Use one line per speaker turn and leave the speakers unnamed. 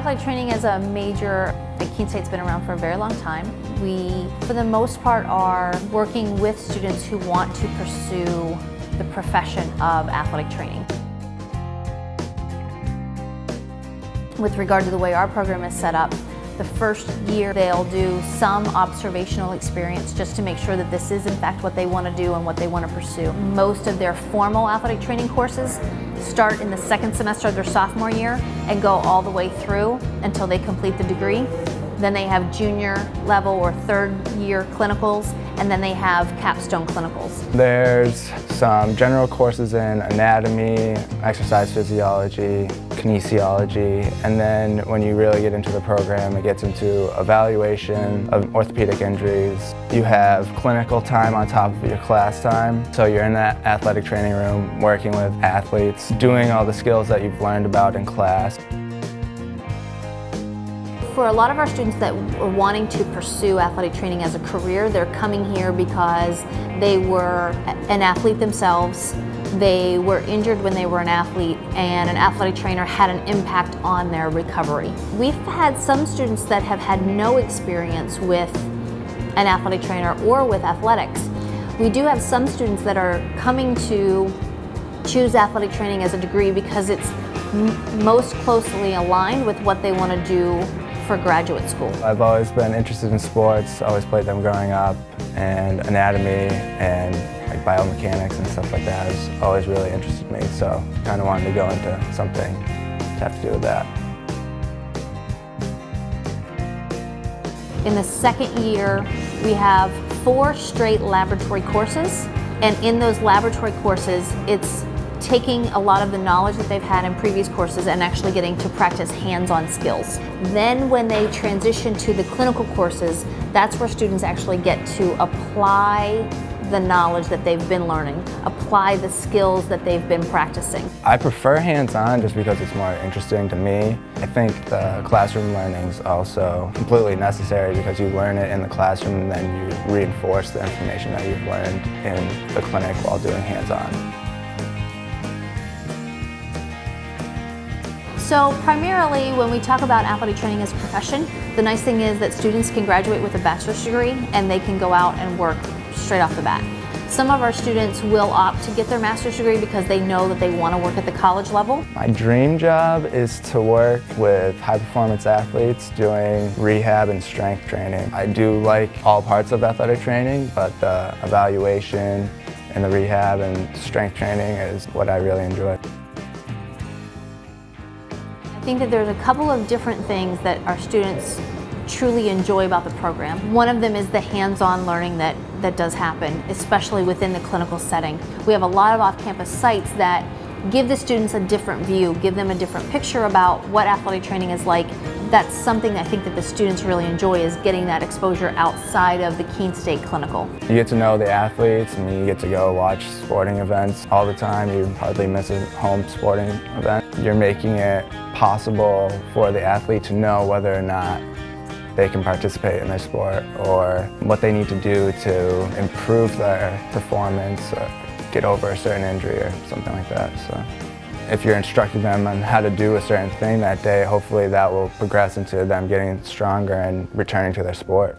athletic training is a major at Keene State's been around for a very long time. We, for the most part, are working with students who want to pursue the profession of athletic training. With regard to the way our program is set up, the first year they'll do some observational experience just to make sure that this is in fact what they want to do and what they want to pursue. Most of their formal athletic training courses start in the second semester of their sophomore year and go all the way through until they complete the degree. Then they have junior level or third year clinicals, and then they have capstone clinicals.
There's some general courses in anatomy, exercise physiology, kinesiology, and then when you really get into the program, it gets into evaluation of orthopedic injuries. You have clinical time on top of your class time, so you're in that athletic training room working with athletes, doing all the skills that you've learned about in class.
For a lot of our students that are wanting to pursue athletic training as a career, they're coming here because they were an athlete themselves, they were injured when they were an athlete, and an athletic trainer had an impact on their recovery. We've had some students that have had no experience with an athletic trainer or with athletics. We do have some students that are coming to choose athletic training as a degree because it's most closely aligned with what they want to do for graduate school.
I've always been interested in sports, always played them growing up, and anatomy and like biomechanics and stuff like that has always really interested me, so kind of wanted to go into something to have to do with that.
In the second year, we have four straight laboratory courses, and in those laboratory courses, it's taking a lot of the knowledge that they've had in previous courses and actually getting to practice hands-on skills. Then when they transition to the clinical courses, that's where students actually get to apply the knowledge that they've been learning, apply the skills that they've been practicing.
I prefer hands-on just because it's more interesting to me. I think the classroom learning is also completely necessary because you learn it in the classroom and then you reinforce the information that you've learned in the clinic while doing hands-on.
So primarily when we talk about athletic training as a profession, the nice thing is that students can graduate with a bachelor's degree and they can go out and work straight off the bat. Some of our students will opt to get their master's degree because they know that they want to work at the college level.
My dream job is to work with high performance athletes doing rehab and strength training. I do like all parts of athletic training, but the evaluation and the rehab and strength training is what I really enjoy.
I think that there's a couple of different things that our students truly enjoy about the program. One of them is the hands-on learning that, that does happen, especially within the clinical setting. We have a lot of off-campus sites that give the students a different view, give them a different picture about what athletic training is like. That's something I think that the students really enjoy is getting that exposure outside of the Keene State Clinical.
You get to know the athletes and you get to go watch sporting events all the time. You hardly miss a home sporting event. You're making it possible for the athlete to know whether or not they can participate in their sport or what they need to do to improve their performance or get over a certain injury or something like that. So if you're instructing them on how to do a certain thing that day, hopefully that will progress into them getting stronger and returning to their sport.